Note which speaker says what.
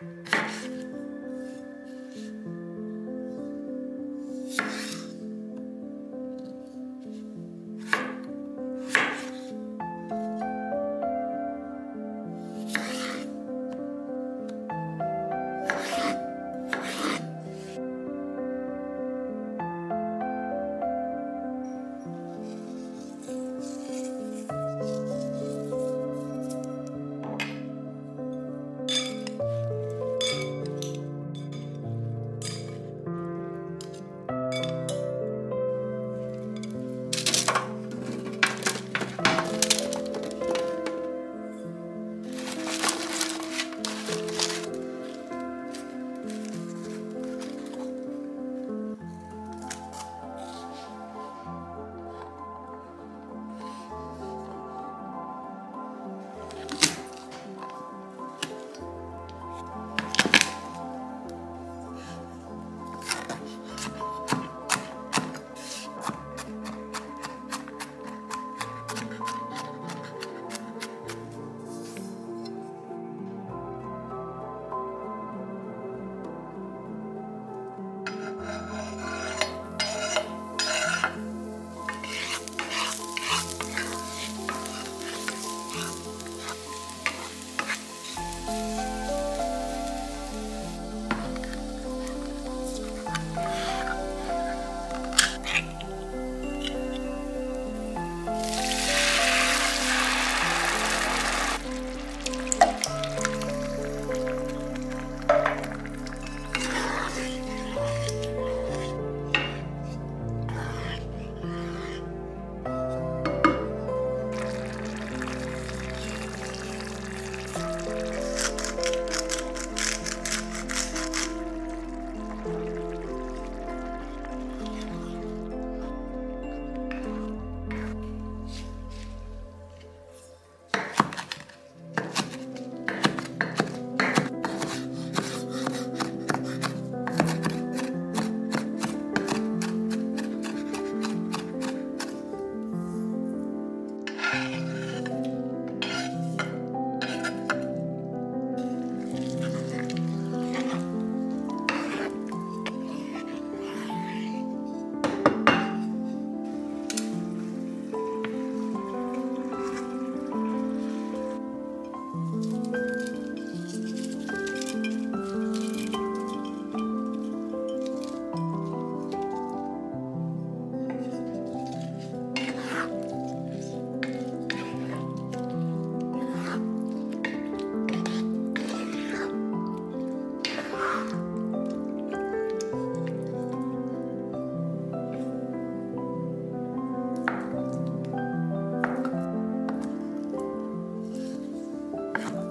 Speaker 1: Thank you. Come on.